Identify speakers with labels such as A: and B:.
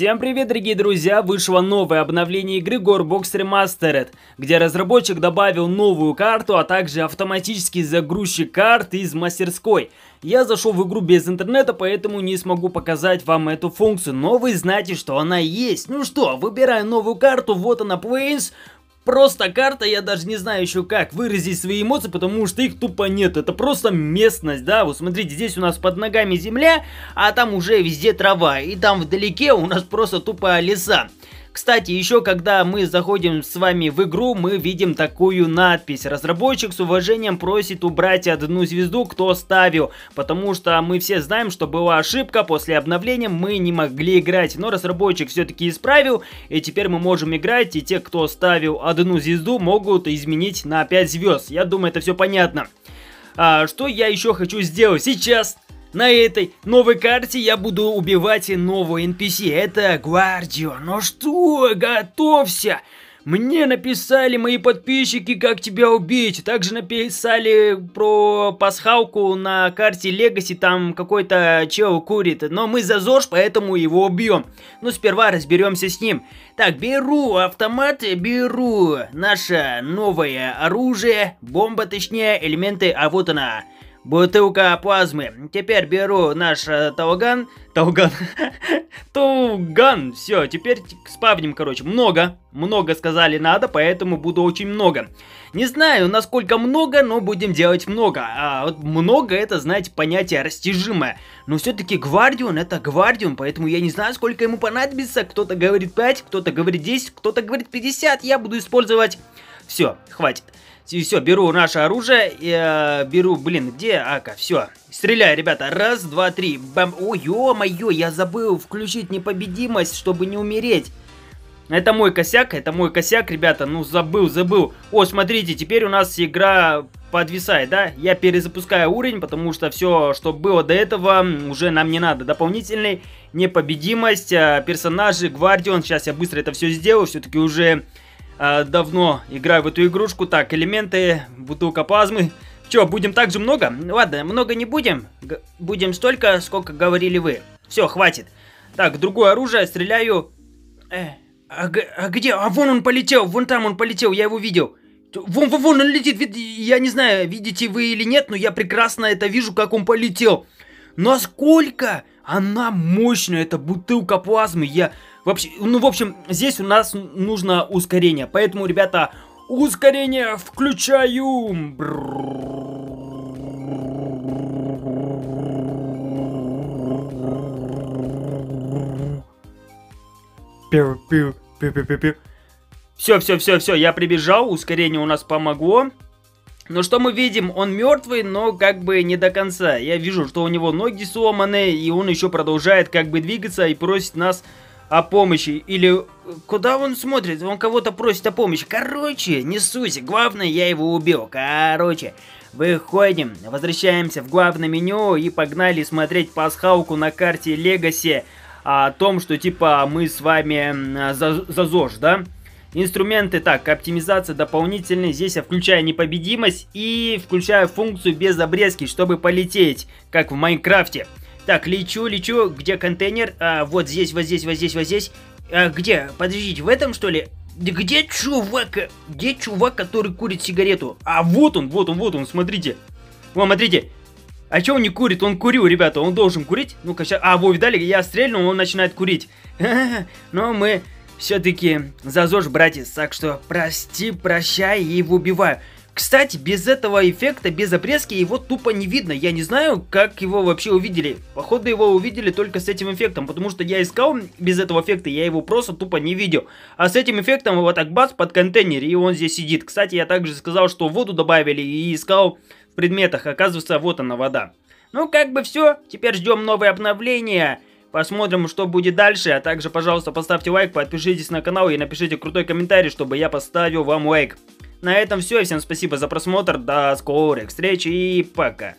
A: Всем привет, дорогие друзья! Вышло новое обновление игры Gorebox Remastered, где разработчик добавил новую карту, а также автоматический загрузчик карт из мастерской. Я зашел в игру без интернета, поэтому не смогу показать вам эту функцию, но вы знаете, что она есть. Ну что, выбираю новую карту, вот она Plains, Просто карта, я даже не знаю еще как выразить свои эмоции, потому что их тупо нет. Это просто местность, да, вот смотрите, здесь у нас под ногами земля, а там уже везде трава. И там вдалеке у нас просто тупо леса. Кстати, еще когда мы заходим с вами в игру, мы видим такую надпись. Разработчик с уважением просит убрать одну звезду, кто ставил. Потому что мы все знаем, что была ошибка, после обновления мы не могли играть. Но разработчик все-таки исправил, и теперь мы можем играть, и те, кто ставил одну звезду, могут изменить на 5 звезд. Я думаю, это все понятно. А, что я еще хочу сделать сейчас? На этой новой карте я буду убивать нового NPC. Это Гвардио. Ну что, готовься! Мне написали мои подписчики, как тебя убить. Также написали про пасхалку на карте Легаси, там какой-то чел курит. Но мы за ЗОЖ, поэтому его убьем. Но сперва разберемся с ним. Так, беру автомат, беру наше новое оружие, бомба точнее, элементы, а вот она. Бутылка плазмы. Теперь беру наш э, Тауган. Тауган. Тауган. Все, теперь спавним, короче. Много. Много сказали надо, поэтому буду очень много. Не знаю, насколько много, но будем делать много. А вот много это, знаете, понятие растяжимое. Но все-таки Гвардион это Гвардион, поэтому я не знаю, сколько ему понадобится. Кто-то говорит 5, кто-то говорит 10, кто-то говорит 50. Я буду использовать... Все, хватит. Все, беру наше оружие, э, беру, блин, где Ака, все. Стреляю, ребята, раз, два, три, бам, ой, ё-моё, я забыл включить непобедимость, чтобы не умереть. Это мой косяк, это мой косяк, ребята, ну забыл, забыл. О, смотрите, теперь у нас игра подвисает, да? Я перезапускаю уровень, потому что все, что было до этого, уже нам не надо. Дополнительный, непобедимость, э, персонажи, гвардион. Сейчас я быстро это все сделаю, все-таки уже э, давно играю в эту игрушку. Так, элементы, бутылка плазмы. Че, будем так же много? Ладно, много не будем. Г будем столько, сколько говорили вы. Все, хватит. Так, другое оружие, стреляю. Э, а, а где? А вон он полетел, вон там он полетел, я его видел. Вон, вон, вон он летит, вид, я не знаю, видите вы или нет, но я прекрасно это вижу, как он полетел. Насколько она мощная, эта бутылка плазмы, я Вообще, ну, в общем, здесь у нас нужно ускорение. Поэтому, ребята, ускорение включаю. Все, все, все, все, я прибежал, ускорение у нас помогло. Но что мы видим? Он мертвый, но как бы не до конца. Я вижу, что у него ноги сломаны, и он еще продолжает как бы двигаться и просит нас о помощи. Или куда он смотрит? Он кого-то просит о помощи. Короче, не суть. Главное, я его убил. Короче, выходим, возвращаемся в главное меню и погнали смотреть пасхалку на карте Легаси о том, что типа мы с вами за, за ЗОЖ, да? Инструменты, так, оптимизация дополнительная. Здесь я включаю непобедимость и включаю функцию без обрезки, чтобы полететь, как в Майнкрафте. Так, лечу, лечу. Где контейнер? А, вот здесь, вот здесь, вот здесь, вот здесь. А, где? Подождите, в этом что ли? Где чувак? Где чувак, который курит сигарету? А, вот он, вот он, вот он, смотрите. Вон, смотрите. А что он не курит? Он курил, ребята, он должен курить. Ну-ка, сейчас... А, вы видали, я стрельнул, он начинает курить. Но мы все-таки за ЗОЖ, братец. Так что прости, прощай и его убиваю. Кстати, без этого эффекта, без опрески его тупо не видно. Я не знаю, как его вообще увидели. Походу его увидели только с этим эффектом, потому что я искал без этого эффекта, я его просто тупо не видел. А с этим эффектом его так бац под контейнер, и он здесь сидит. Кстати, я также сказал, что воду добавили и искал в предметах. Оказывается, вот она вода. Ну, как бы все. Теперь ждем новые обновления. Посмотрим, что будет дальше. А также, пожалуйста, поставьте лайк, подпишитесь на канал и напишите крутой комментарий, чтобы я поставил вам лайк. На этом все. Всем спасибо за просмотр. До скорых встреч и пока.